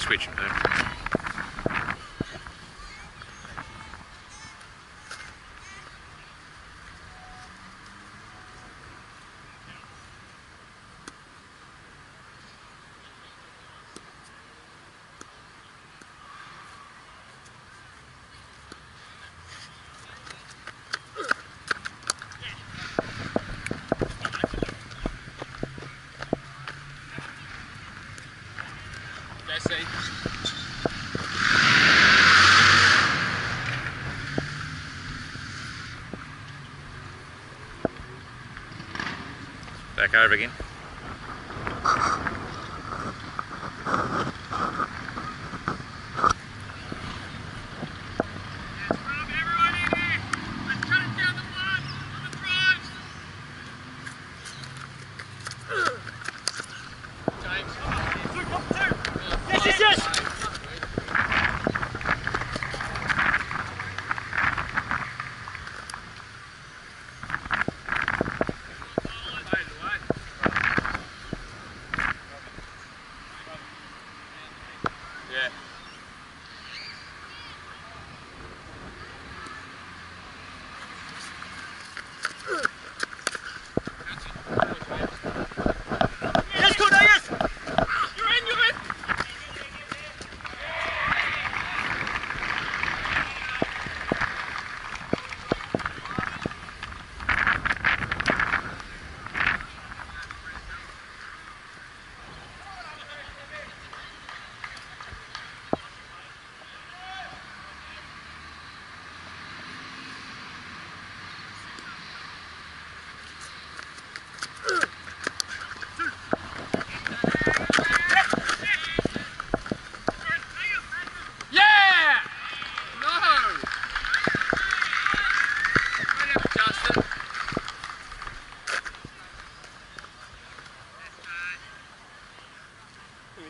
switch. Uh, Jesse. Back over again. Yes, yes, yes! Yeah. Yes, Connor, yes! You're in, you're in! Yeah! No! Justin. Here we go. Two minutes. That's two, sir. Yeah, two. Give him one here, lads.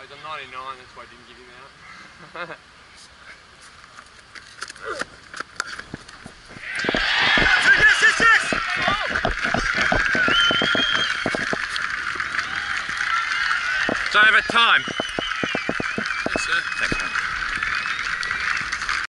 Oh, he's on 99, that's why I didn't give him out. time.